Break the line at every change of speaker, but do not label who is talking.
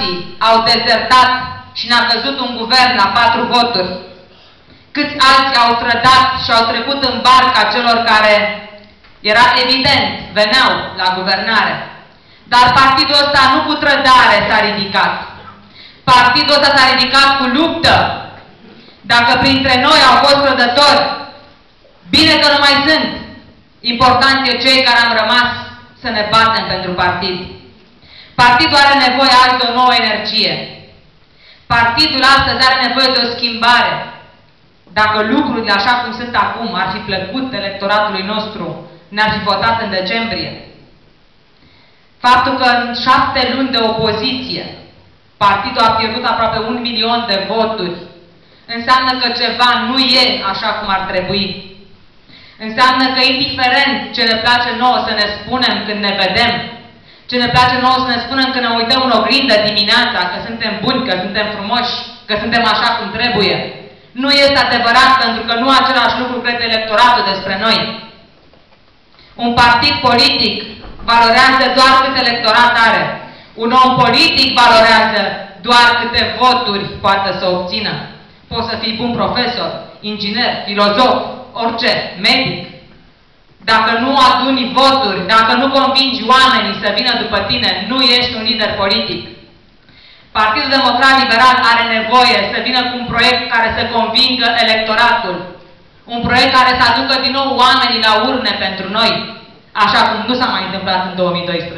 alții au dezertat și ne-a căzut un guvern la patru voturi. Câți alții au trădat și au trecut în barca celor care, era evident, veneau la guvernare. Dar partidul ăsta nu cu trădare s-a ridicat. Partidul ăsta s-a ridicat cu luptă. Dacă printre noi au fost trădători, bine că nu mai sunt. Important e cei care am rămas să ne batem pentru partid. Partidul are nevoie azi de o nouă energie. Partidul astăzi are nevoie de o schimbare. Dacă lucrurile așa cum sunt acum ar fi plăcut electoratului nostru, ne-ar fi votat în decembrie. Faptul că în șapte luni de opoziție partidul a pierdut aproape un milion de voturi înseamnă că ceva nu e așa cum ar trebui. Înseamnă că indiferent ce ne place nouă să ne spunem când ne vedem, ce ne place nouă să ne spunem când ne uităm în oglindă dimineața, că suntem buni, că suntem frumoși, că suntem așa cum trebuie. Nu este adevărat pentru că nu același lucru crede electoratul despre noi. Un partid politic valorează doar cât electorat are. Un om politic valorează doar câte voturi poate să obțină. Poți să fii bun profesor, inginer, filozof, orice, medic, dacă nu aduni voturi, dacă nu convingi oamenii să vină după tine, nu ești un lider politic. Partidul Democrat Liberal are nevoie să vină cu un proiect care să convingă electoratul. Un proiect care să aducă din nou oamenii la urne pentru noi, așa cum nu s-a mai întâmplat în 2012.